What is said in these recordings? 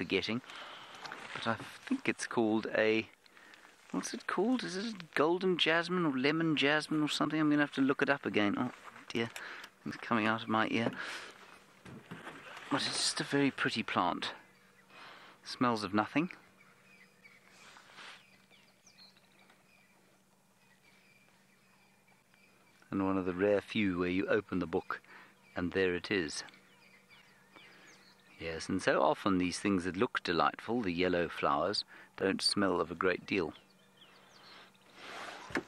forgetting. But I think it's called a. What's it called? Is it golden jasmine or lemon jasmine or something? I'm going to have to look it up again. Oh dear, it's coming out of my ear. But it's just a very pretty plant. Smells of nothing. And one of the rare few where you open the book and there it is. Yes, and so often these things that look delightful, the yellow flowers, don't smell of a great deal. I'm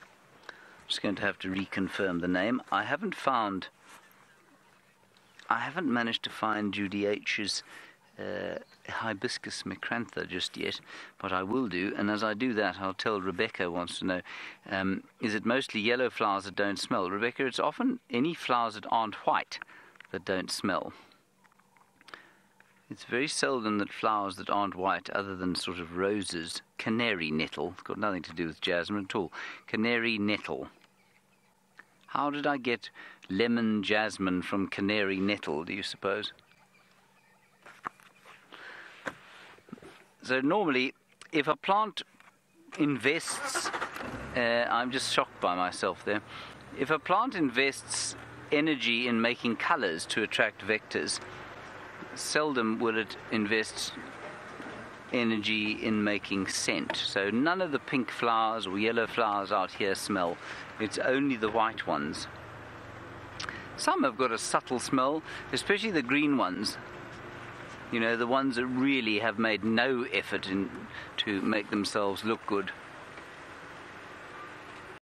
just going to have to reconfirm the name. I haven't found, I haven't managed to find Judy H's uh, hibiscus macrantha just yet, but I will do. And as I do that, I'll tell Rebecca wants to know: um, is it mostly yellow flowers that don't smell? Rebecca, it's often any flowers that aren't white that don't smell. It's very seldom that flowers that aren't white, other than sort of roses, canary nettle, it's got nothing to do with jasmine at all. Canary nettle. How did I get lemon jasmine from canary nettle, do you suppose? So normally, if a plant invests, uh, I'm just shocked by myself there. If a plant invests energy in making colors to attract vectors, seldom will it invest energy in making scent. So none of the pink flowers or yellow flowers out here smell. It's only the white ones. Some have got a subtle smell, especially the green ones. You know, the ones that really have made no effort in, to make themselves look good.